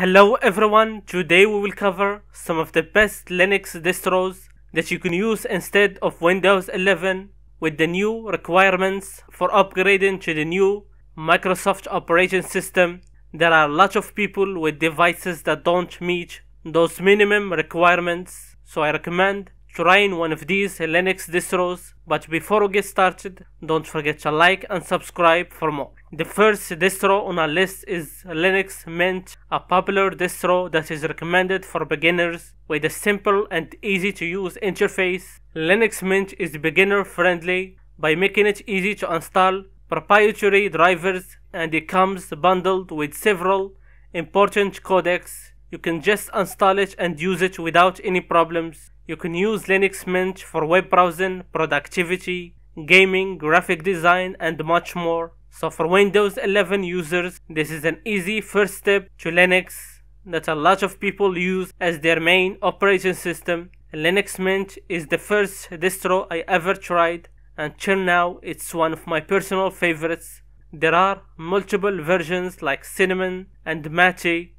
Hello everyone, today we will cover some of the best Linux distros that you can use instead of Windows 11 with the new requirements for upgrading to the new Microsoft operating system. There are a lot of people with devices that don't meet those minimum requirements, so I recommend trying one of these Linux distros. But before we get started, don't forget to like and subscribe for more. The first distro on our list is Linux Mint, a popular distro that is recommended for beginners with a simple and easy to use interface. Linux Mint is beginner friendly by making it easy to install proprietary drivers and it comes bundled with several important codecs. You can just install it and use it without any problems. You can use Linux Mint for web browsing, productivity, gaming, graphic design, and much more. So for Windows 11 users, this is an easy first step to Linux that a lot of people use as their main operating system. Linux Mint is the first distro I ever tried and till now it's one of my personal favorites. There are multiple versions like Cinnamon and Mate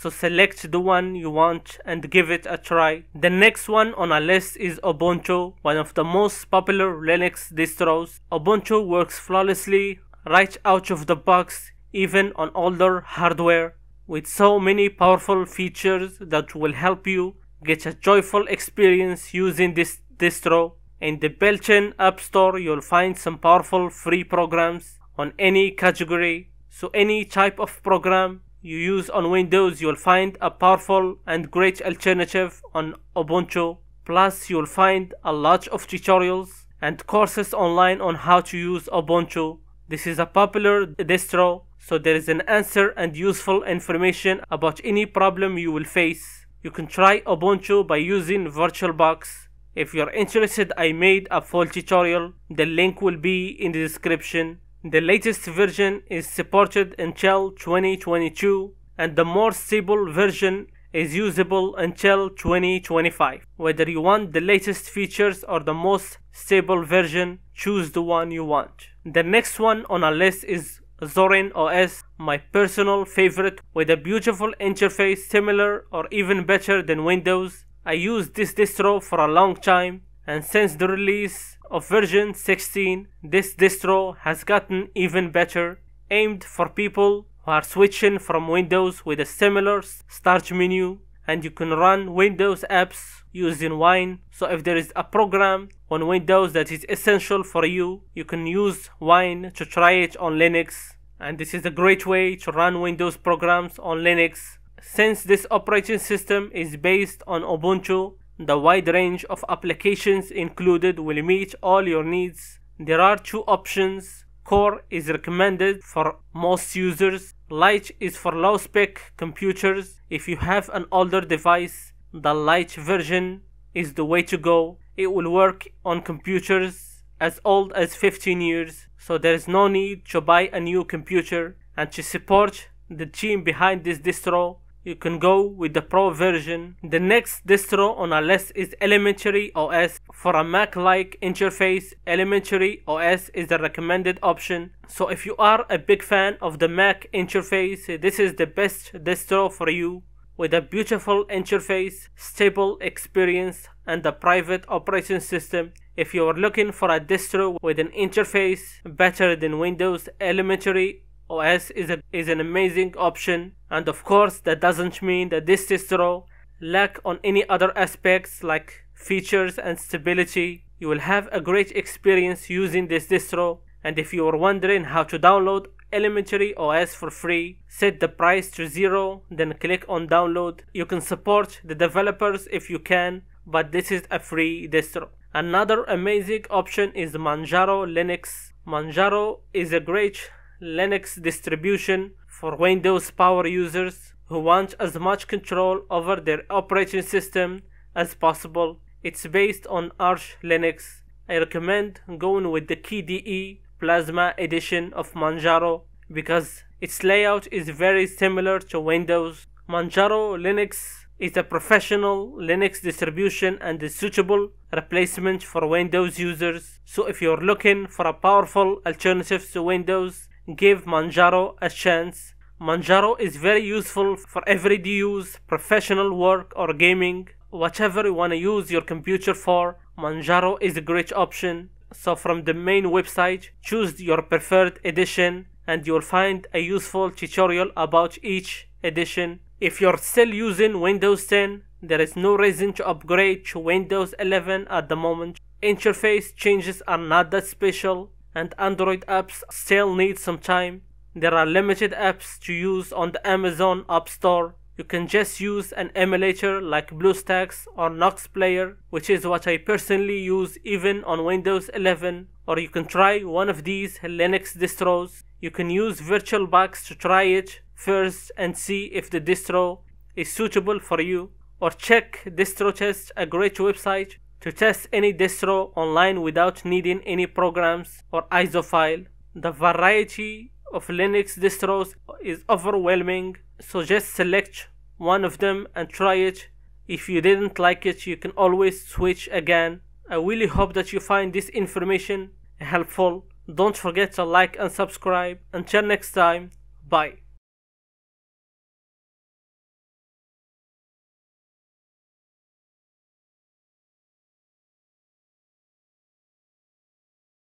so select the one you want and give it a try. The next one on our list is Ubuntu, one of the most popular Linux distros. Ubuntu works flawlessly right out of the box even on older hardware with so many powerful features that will help you get a joyful experience using this distro. In the built-in App Store you'll find some powerful free programs on any category so any type of program you use on Windows you'll find a powerful and great alternative on Ubuntu plus you'll find a lot of tutorials and courses online on how to use Ubuntu this is a popular distro, so there is an answer and useful information about any problem you will face. You can try Ubuntu by using VirtualBox. If you're interested, I made a full tutorial. The link will be in the description. The latest version is supported until 2022 and the more stable version is usable until 2025. Whether you want the latest features or the most stable version, choose the one you want. The next one on our list is Zorin OS, my personal favorite with a beautiful interface similar or even better than Windows. I used this distro for a long time and since the release of version 16, this distro has gotten even better, aimed for people who are switching from Windows with a similar start menu and you can run Windows apps using Wine. So if there is a program on Windows that is essential for you, you can use Wine to try it on Linux. And this is a great way to run Windows programs on Linux. Since this operating system is based on Ubuntu, the wide range of applications included will meet all your needs. There are two options Core is recommended for most users. Lite is for low spec computers. If you have an older device, the Lite version is the way to go. It will work on computers as old as 15 years, so there is no need to buy a new computer. And to support the team behind this distro, you can go with the Pro version. The next distro on our list is Elementary OS. For a Mac-like interface, Elementary OS is the recommended option. So if you are a big fan of the Mac interface, this is the best distro for you. With a beautiful interface, stable experience, and a private operating system, if you are looking for a distro with an interface better than Windows Elementary OS is, a, is an amazing option and of course that doesn't mean that this distro lack on any other aspects like features and stability. You will have a great experience using this distro and if you are wondering how to download Elementary OS for free, set the price to zero, then click on download. You can support the developers if you can, but this is a free distro. Another amazing option is Manjaro Linux. Manjaro is a great Linux distribution for Windows power users who want as much control over their operating system as possible. It's based on Arch Linux. I recommend going with the KDE Plasma edition of Manjaro because its layout is very similar to Windows. Manjaro Linux is a professional Linux distribution and a suitable replacement for Windows users. So if you're looking for a powerful alternative to Windows, give Manjaro a chance. Manjaro is very useful for everyday use, professional work, or gaming. Whatever you want to use your computer for, Manjaro is a great option. So, from the main website, choose your preferred edition and you'll find a useful tutorial about each edition. If you're still using Windows 10, there is no reason to upgrade to Windows 11 at the moment. Interface changes are not that special, and Android apps still need some time. There are limited apps to use on the Amazon App Store. You can just use an emulator like BlueStacks or Nox Player, which is what I personally use even on Windows 11, or you can try one of these Linux distros. You can use VirtualBox to try it first and see if the distro is suitable for you or check DistroTest, a great website to test any distro online without needing any programs or ISO file. The variety of Linux distros is overwhelming, so just select one of them and try it. If you didn't like it, you can always switch again. I really hope that you find this information helpful. Don't forget to like and subscribe. Until next time, bye.